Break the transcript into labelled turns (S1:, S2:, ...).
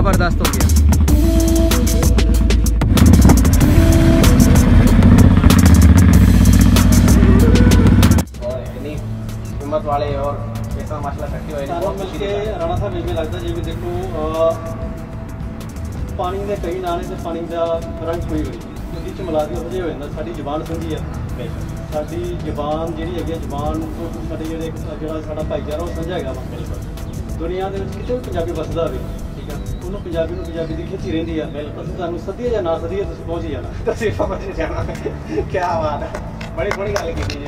S1: ज़बरदस्त हो गया ਪਾਣੀ ਦੇ ਕਈ ਨਾਂ ਪਾਣੀ ਦਾ ਰੰਗ ਹੋ ਜਾਂਦਾ ਸਾਡੀ ਜ਼ੁਬਾਨ ਸੰਧੀ ਸਾਡੀ ਜ਼ੁਬਾਨ ਜਿਹੜੀ ਹੈਗੀ ਜ਼ੁਬਾਨ ਸਾਡੇ ਸਾਡਾ ਭਾਈਚਾਰਾ ਉਹ ਸੰਝਾ ਹੈਗਾ ਦੁਨੀਆ ਦੇ ਵਿੱਚ ਕਿਤੇ ਵੀ ਪੰਜਾਬੀ ਵਸਦਾ ਹੋਵੇ ਠੀਕ ਪੰਜਾਬੀ ਨੂੰ ਪੰਜਾਬੀ ਦੀ ਖਿੱਚੀ ਰਹਿੰਦੀ ਆ
S2: ਬਿਲਕੁਲ।
S1: ਅਸੀਂ ਤੁਹਾਨੂੰ ਸੱਦੀਏ ਜਾਂ ਨਾ ਸੱਦੀਏ, ਤੁਸੀਂ ਪਹੁੰਚ ਹੀ ਜਾਣਾ।
S2: ਤੁਸੀਂ ਸਮਝ ਜਾਣਾ। ਕੀ ਬਾਤ ਹੈ ਬੜੀ ਸੋਹਣੀ ਗੱਲ ਕੀਤੀ ਜੀ